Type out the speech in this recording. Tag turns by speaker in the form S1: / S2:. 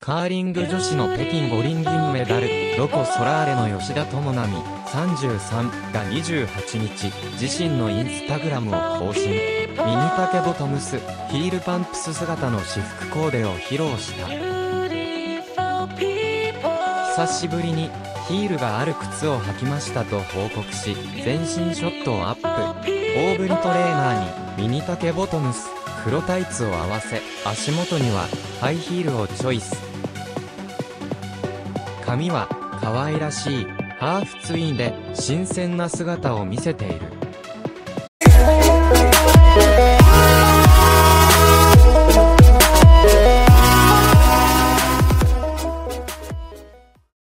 S1: カーリング女子の北京五輪銀メダル、ロコ・ソラーレの吉田智奈美、33が28日、自身のインスタグラムを更新。ミニ丈ボトムス、ヒールパンプス姿の私服コーデを披露した。久しぶりに、ヒールがある靴を履きましたと報告し、全身ショットをアップ。大振りトレーナーに、ミニ丈ボトムス、黒タイツを合わせ、足元には、ハイヒールをチョイス。髪は、可愛らしい、ハーフツインで、新鮮な姿を見せている。